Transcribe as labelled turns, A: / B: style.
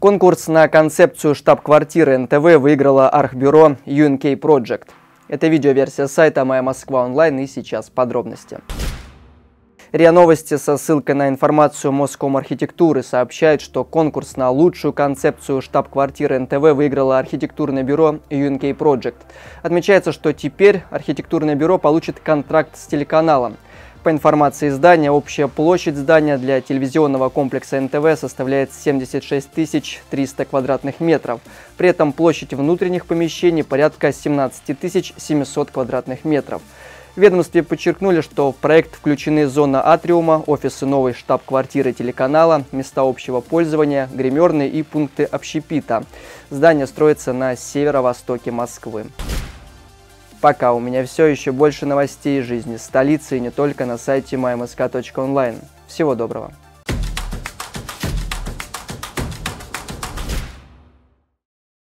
A: Конкурс на концепцию штаб-квартиры НТВ выиграло архбюро UNK Project. Это видеоверсия сайта «Моя Москва онлайн» и сейчас подробности. РИА Новости со ссылкой на информацию Моском архитектуры сообщает, что конкурс на лучшую концепцию штаб-квартиры НТВ выиграло архитектурное бюро UNK Project. Отмечается, что теперь архитектурное бюро получит контракт с телеканалом – по информации издания, общая площадь здания для телевизионного комплекса НТВ составляет 76 300 квадратных метров. При этом площадь внутренних помещений порядка 17 700 квадратных метров. В ведомстве подчеркнули, что в проект включены зона атриума, офисы новой штаб-квартиры телеканала, места общего пользования, гримерные и пункты общепита. Здание строится на северо-востоке Москвы. Пока у меня все, еще больше новостей из жизни столицы и не только на сайте mymsk.online. Всего доброго!